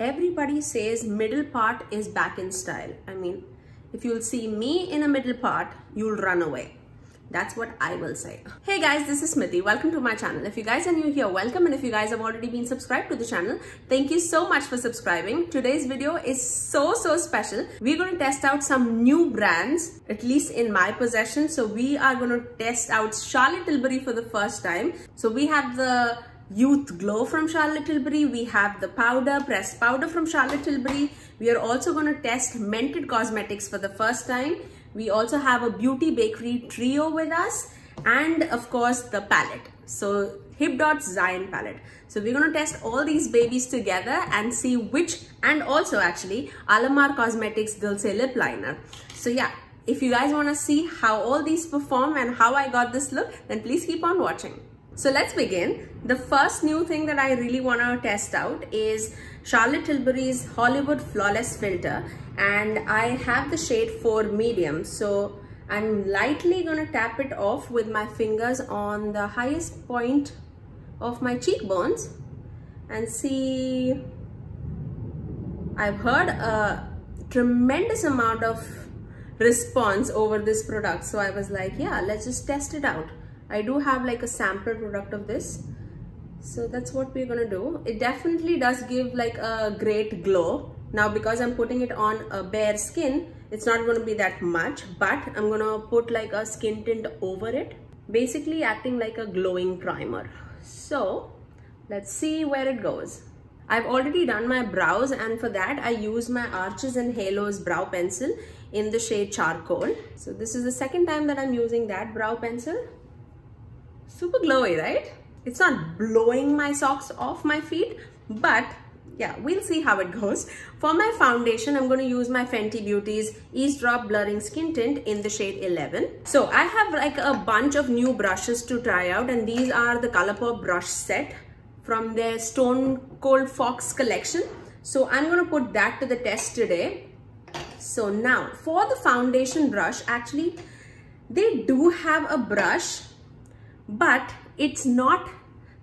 everybody says middle part is back in style. I mean, if you'll see me in a middle part, you'll run away. That's what I will say. Hey guys, this is Smithy. Welcome to my channel. If you guys are new here, welcome. And if you guys have already been subscribed to the channel, thank you so much for subscribing. Today's video is so, so special. We're going to test out some new brands, at least in my possession. So we are going to test out Charlotte Tilbury for the first time. So we have the Youth Glow from Charlotte Tilbury. We have the powder, pressed powder from Charlotte Tilbury. We are also going to test Mented Cosmetics for the first time. We also have a Beauty Bakerie trio with us and of course the palette. So Hipdot Zion palette. So we're going to test all these babies together and see which and also actually Alamar Cosmetics Dulce Lip Liner. So yeah, if you guys want to see how all these perform and how I got this look, then please keep on watching. So let's begin. The first new thing that I really want to test out is Charlotte Tilbury's Hollywood Flawless Filter and I have the shade 4 medium. So I'm lightly going to tap it off with my fingers on the highest point of my cheekbones and see I've heard a tremendous amount of response over this product so I was like yeah let's just test it out I do have like a sample product of this. So that's what we're gonna do. It definitely does give like a great glow. Now because I'm putting it on a bare skin, it's not gonna be that much, but I'm gonna put like a skin tint over it. Basically acting like a glowing primer. So let's see where it goes. I've already done my brows and for that I use my Arches and Halos brow pencil in the shade charcoal. So this is the second time that I'm using that brow pencil super glowy, right? It's not blowing my socks off my feet, but yeah, we'll see how it goes. For my foundation, I'm going to use my Fenty Beauty's Eaze Drop Blurring Skin Tint in the shade 11. So I have like a bunch of new brushes to try out and these are the Colourpop brush set from their Stone Cold Fox collection. So I'm going to put that to the test today. So now for the foundation brush, actually they do have a brush but it's not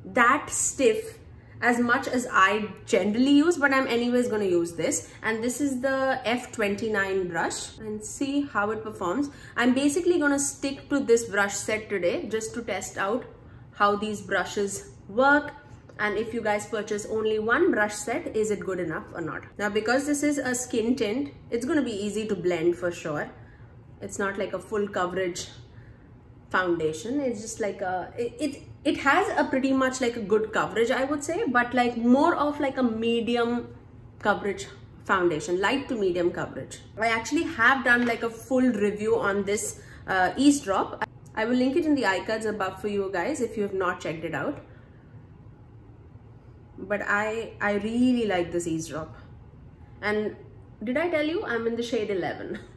that stiff as much as I generally use but I'm anyways going to use this and this is the F29 brush and see how it performs. I'm basically going to stick to this brush set today just to test out how these brushes work and if you guys purchase only one brush set is it good enough or not. Now because this is a skin tint it's going to be easy to blend for sure. It's not like a full coverage foundation. It's just like a it, it has a pretty much like a good coverage i would say but like more of like a medium coverage foundation light to medium coverage. I actually have done like a full review on this uh, drop i will link it in the icards above for you guys if you have not checked it out. But i i really like this eaze drop and did i tell you i'm in the shade 11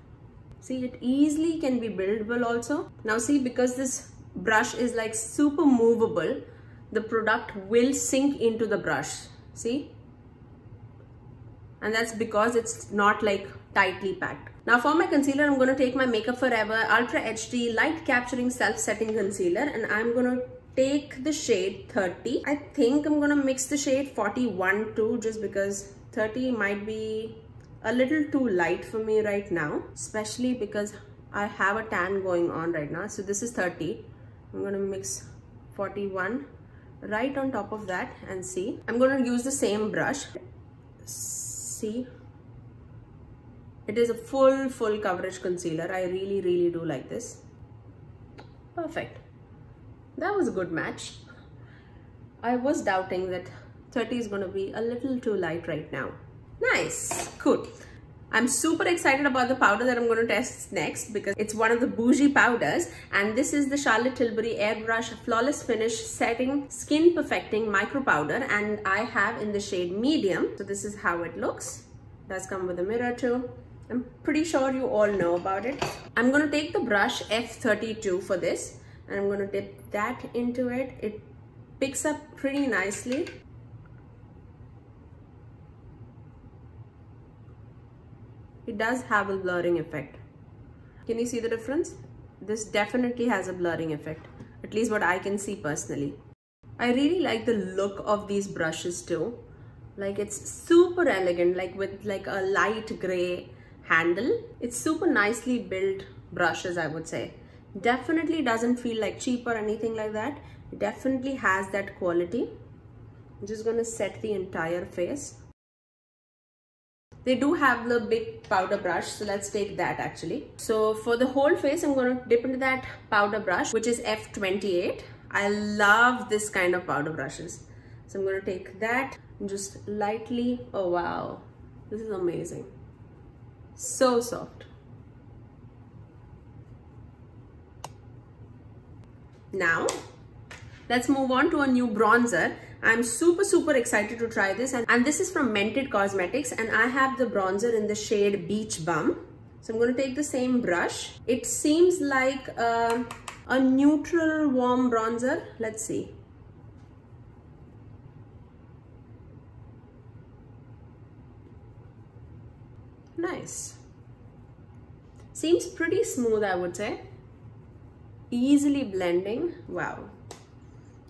See, it easily can be buildable also. Now see, because this brush is like super movable, the product will sink into the brush. See? And that's because it's not like tightly packed. Now for my concealer, I'm going to take my Makeup Forever Ultra HD Light Capturing Self-Setting Concealer and I'm going to take the shade 30. I think I'm going to mix the shade 41 too just because 30 might be a little too light for me right now, especially because I have a tan going on right now. So this is 30. I'm going to mix 41 right on top of that and see. I'm going to use the same brush. See, it is a full, full coverage concealer. I really, really do like this. Perfect. That was a good match. I was doubting that 30 is going to be a little too light right now. Nice, cool. I'm super excited about the powder that I'm going to test next because it's one of the bougie powders and this is the Charlotte Tilbury Airbrush Flawless Finish Setting Skin Perfecting Micro Powder and I have in the shade medium. So this is how it looks. It does come with a mirror too. I'm pretty sure you all know about it. I'm going to take the brush F32 for this and I'm going to dip that into it. It picks up pretty nicely it does have a blurring effect. Can you see the difference? This definitely has a blurring effect, at least what I can see personally. I really like the look of these brushes too. Like it's super elegant, like with like a light gray handle. It's super nicely built brushes, I would say. Definitely doesn't feel like cheap or anything like that. It definitely has that quality. I'm just gonna set the entire face. They do have the big powder brush, so let's take that actually. So for the whole face, I'm gonna dip into that powder brush, which is F28. I love this kind of powder brushes. So I'm gonna take that and just lightly, oh wow, this is amazing. So soft. Now, let's move on to a new bronzer. I'm super, super excited to try this. And, and this is from Mented Cosmetics. And I have the bronzer in the shade Beach Bum. So I'm going to take the same brush. It seems like a, a neutral warm bronzer. Let's see. Nice. Seems pretty smooth, I would say easily blending. Wow.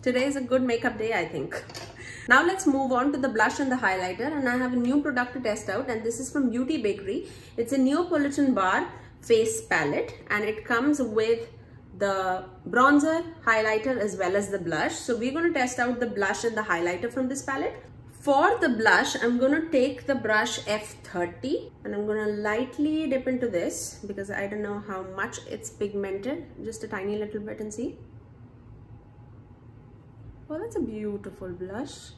Today is a good makeup day, I think. Now let's move on to the blush and the highlighter and I have a new product to test out and this is from Beauty Bakerie. It's a Neapolitan Bar face palette and it comes with the bronzer, highlighter as well as the blush. So we're going to test out the blush and the highlighter from this palette. For the blush, I'm going to take the brush F30 and I'm going to lightly dip into this because I don't know how much it's pigmented. Just a tiny little bit and see. Oh, that's a beautiful blush.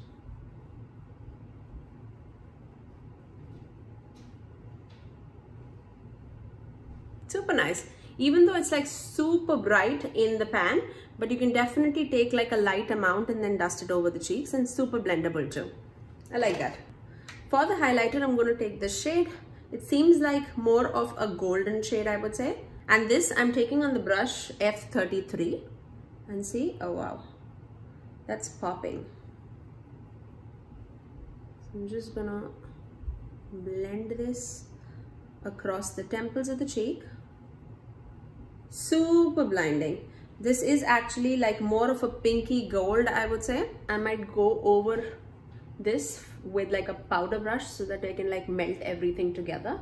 Super nice. Even though it's like super bright in the pan, but you can definitely take like a light amount and then dust it over the cheeks and super blendable too. I like that. For the highlighter, I'm going to take this shade. It seems like more of a golden shade, I would say. And this I'm taking on the brush F33. And see, oh wow, that's popping. So I'm just gonna blend this across the temples of the cheek. Super blinding. This is actually like more of a pinky gold, I would say. I might go over this with like a powder brush so that I can like melt everything together.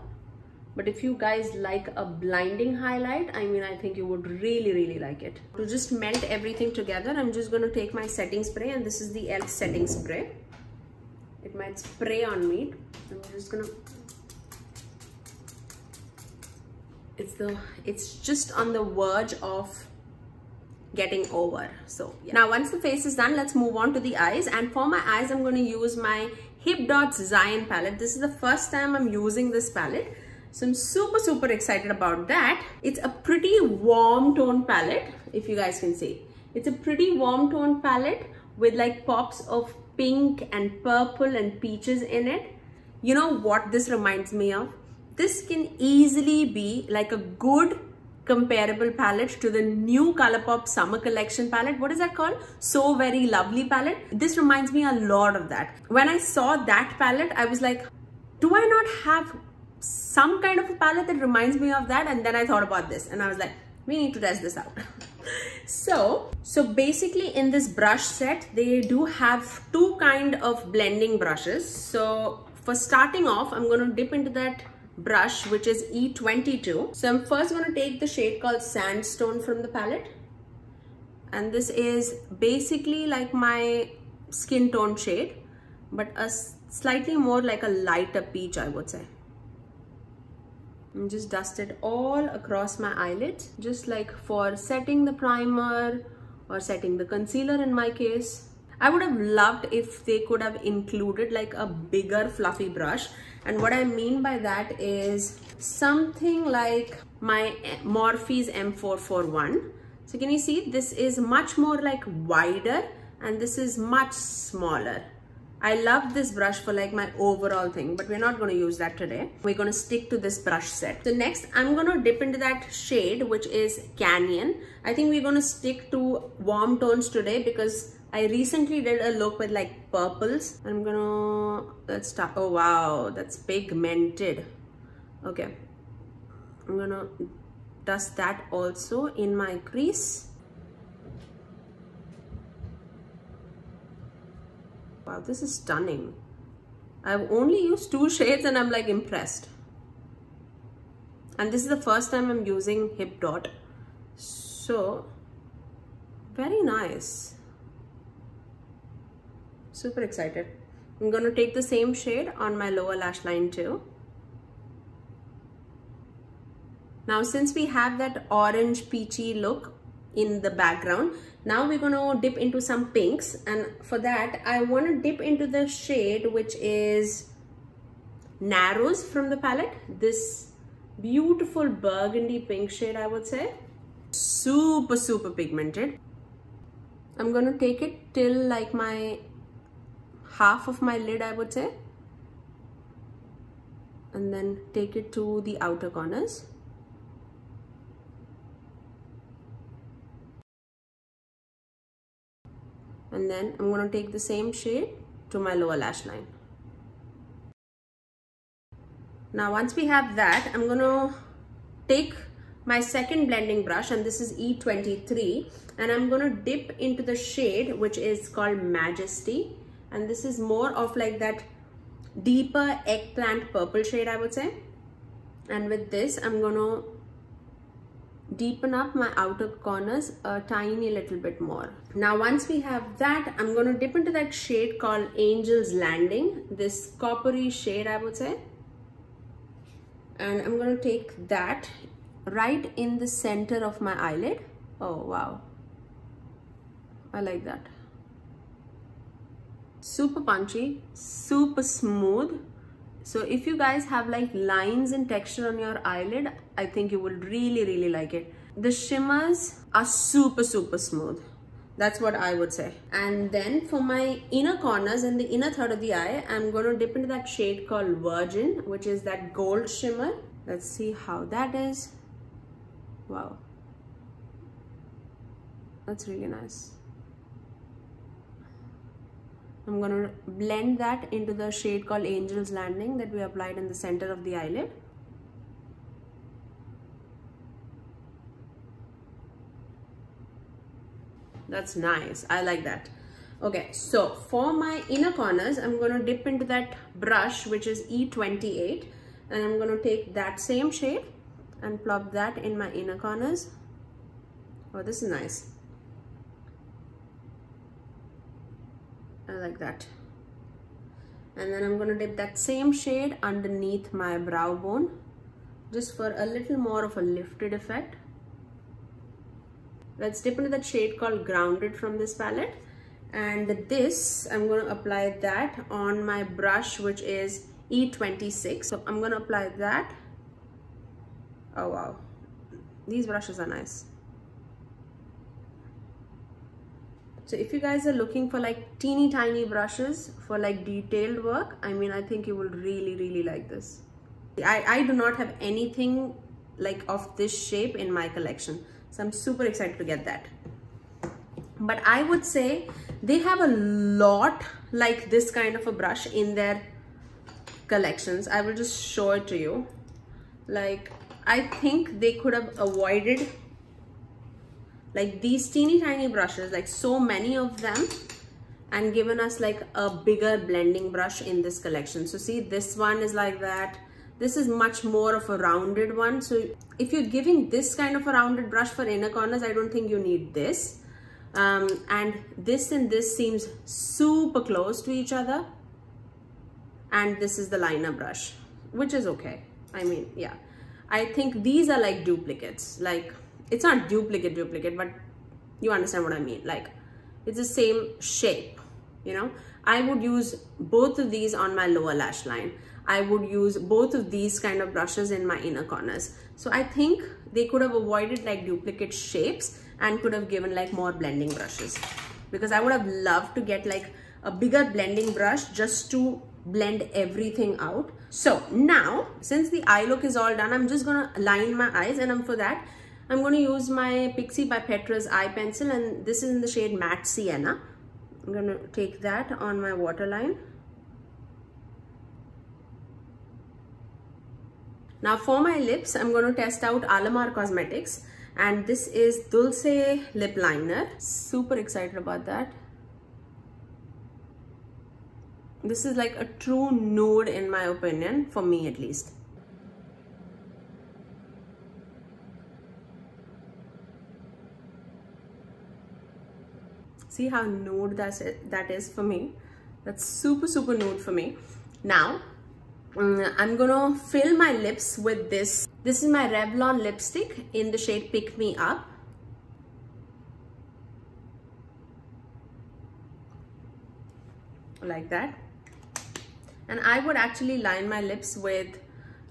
But if you guys like a blinding highlight, I mean, I think you would really, really like it. To just melt everything together, I'm just going to take my setting spray and this is the e.l.f. setting spray. It might spray on me. I'm just to... It's the, it's just on the verge of getting over so yeah. now once the face is done let's move on to the eyes and for my eyes i'm going to use my hipdot's zion palette this is the first time i'm using this palette so i'm super super excited about that it's a pretty warm tone palette if you guys can see it's a pretty warm tone palette with like pops of pink and purple and peaches in it you know what this reminds me of this can easily be like a good comparable palette to the new Colourpop summer collection palette. What is that called? So Very Lovely palette. This reminds me a lot of that. When I saw that palette, I was like, do I not have some kind of a palette that reminds me of that? And then I thought about this and I was like, we need to test this out. so, so basically in this brush set, they do have two kind of blending brushes. So for starting off, I'm going to dip into that brush which is E22. So I'm first going to take the shade called Sandstone from the palette. And this is basically like my skin tone shade but a slightly more like a lighter peach I would say. And just dust it all across my eyelids just like for setting the primer or setting the concealer in my case. I would have loved if they could have included like a bigger fluffy brush and what I mean by that is something like my Morphe's M441. So can you see this is much more like wider and this is much smaller. I love this brush for like my overall thing, but we're not going to use that today. We're going to stick to this brush set. So next, I'm going to dip into that shade, which is Canyon. I think we're going to stick to warm tones today because I recently did a look with like purples. I'm gonna, let's start. Oh wow, that's pigmented. Okay. I'm gonna dust that also in my crease. Wow, this is stunning. I've only used two shades and I'm like impressed. And this is the first time I'm using Hipdot. So, very nice. Super excited. I'm going to take the same shade on my lower lash line too. Now since we have that orange peachy look in the background, now we're going to dip into some pinks and for that I want to dip into the shade which is Narrows from the palette. This beautiful burgundy pink shade I would say. Super super pigmented. I'm going to take it till like my half of my lid I would say and then take it to the outer corners. And then I'm going to take the same shade to my lower lash line. Now once we have that, I'm going to take my second blending brush and this is E23 and I'm going to dip into the shade which is called Majesty and this is more of like that deeper eggplant purple shade I would say and with this I'm going to deepen up my outer corners a tiny little bit more. Now once we have that, I'm going to dip into that shade called Angel's Landing, this coppery shade I would say. And I'm going to take that right in the center of my eyelid. Oh wow, I like that. Super punchy, super smooth so if you guys have like lines and texture on your eyelid, I think you will really, really like it. The shimmers are super, super smooth. That's what I would say. And then for my inner corners and the inner third of the eye, I'm going to dip into that shade called Virgin, which is that gold shimmer. Let's see how that is. Wow. That's really nice. I'm going to blend that into the shade called Angel's Landing that we applied in the center of the eyelid. That's nice. I like that. Okay, so for my inner corners, I'm going to dip into that brush, which is E28. And I'm going to take that same shade and plop that in my inner corners. Oh, this is nice. Like that. And then I'm to dip that same shade underneath my brow bone just for a little more of a lifted effect. Let's dip into that shade called grounded from this palette. And this I'm going to apply that on my brush which is E26 so I'm going to apply that. Oh wow. These brushes are nice So if you guys are looking for like teeny tiny brushes for like detailed work, I mean, I think you will really, really like this. I, I do not have anything like of this shape in my collection. So I'm super excited to get that. But I would say they have a lot like this kind of a brush in their collections. I will just show it to you. Like, I think they could have avoided like these teeny tiny brushes like so many of them and given us like a bigger blending brush in this collection. So see this one is like that. This is much more of a rounded one. So if you're giving this kind of a rounded brush for inner corners i don't think you need this. Um, and this and this seems super close to each other. And this is the liner brush which is okay. I mean yeah. I think these are like duplicates. Like it's not duplicate duplicate but you understand what I mean. Like it's the same shape you know? I would use both of these on my lower lash line. I would use both of these kind of brushes in my inner corners. So I think they could have avoided like duplicate shapes and could have given like more blending brushes. Because I would have loved to get like a bigger blending brush just to blend everything out. So now since the eye look is all done I'm just gonna line my eyes and I'm for that I'm going to use my Pixi by Petra's eye pencil and this is in the shade Matte Sienna. I'm going to take that on my waterline. Now for my lips, I'm going to test out Alamar Cosmetics and this is Dulce Lip Liner. Super excited about that. this is like a true nude in my opinion, for me at least. See how nude that's, that is for me. That's super, super nude for me. Now, um, I'm gonna fill my lips with this. This is my Revlon lipstick in the shade Pick Me Up. Like that. And I would actually line my lips with,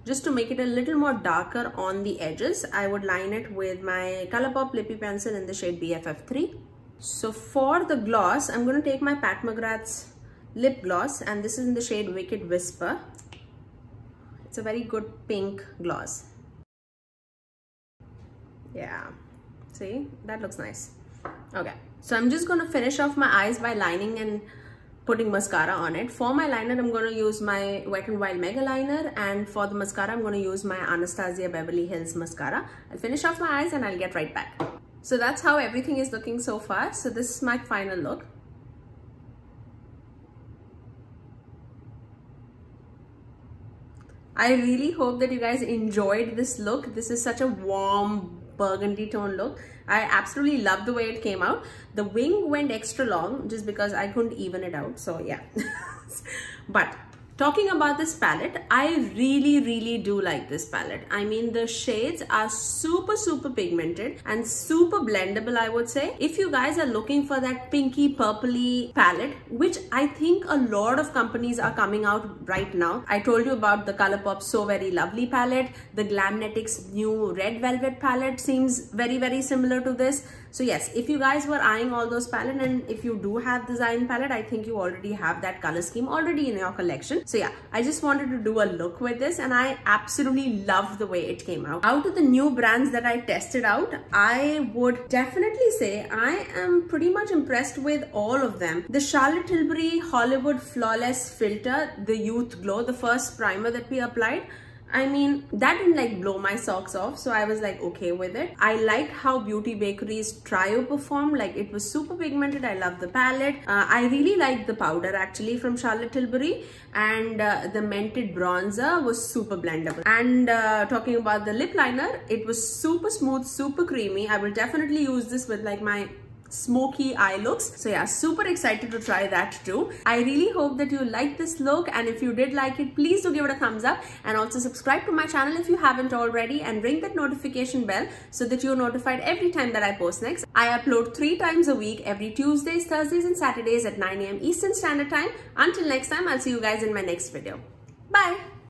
just to make it a little more darker on the edges, I would line it with my Colourpop Lippie Pencil in the shade BFF3. So for the gloss, I'm going to take my Pat McGrath's lip gloss and this is in the shade Wicked Whisper. It's a very good pink gloss. Yeah, see, that looks nice. Okay, so I'm just going to finish off my eyes by lining and putting mascara on it. For my liner, I'm going to use my Wet n Wild Mega Liner and for the mascara, I'm going to use my Anastasia Beverly Hills Mascara. I'll finish off my eyes and I'll get right back. So that's how everything is looking so far. So this is my final look. I really hope that you guys enjoyed this look. This is such a warm burgundy tone look. I absolutely love the way it came out. The wing went extra long just because I couldn't even it out. So yeah. but Talking about this palette, I really, really do like this palette. I mean, the shades are super, super pigmented and super blendable, I would say. If you guys are looking for that pinky purpley palette, which I think a lot of companies are coming out right now. I told you about the Colourpop So Very Lovely palette. The Glamnetics new Red Velvet palette seems very, very similar to this. So yes, if you guys were eyeing all those palette and if you do have the Zion palette, I think you already have that color scheme already in your collection. So yeah, I just wanted to do a look with this and I absolutely love the way it came out. Out of the new brands that I tested out, I would definitely say I am pretty much impressed with all of them. The Charlotte Tilbury Hollywood Flawless Filter, the Youth Glow, the first primer that we applied, I mean, that didn't like blow my socks off. So I was like, okay with it. I liked how Beauty Bakerie's Trio performed. Like it was super pigmented. I love the palette. Uh, I really liked the powder actually from Charlotte Tilbury. And uh, the Mented Bronzer was super blendable. And uh, talking about the lip liner, it was super smooth, super creamy. I will definitely use this with like my smoky eye looks. So yeah super excited to try that too. I really hope that you like this look. And if you did like it please do give it a thumbs up. And also subscribe to my channel if you haven't already and ring that notification bell so that you're notified every time that i post next. I upload three times a week every tuesdays thursdays and saturdays at 9 a.m eastern standard time. Until next time i'll see you guys in my next video. Bye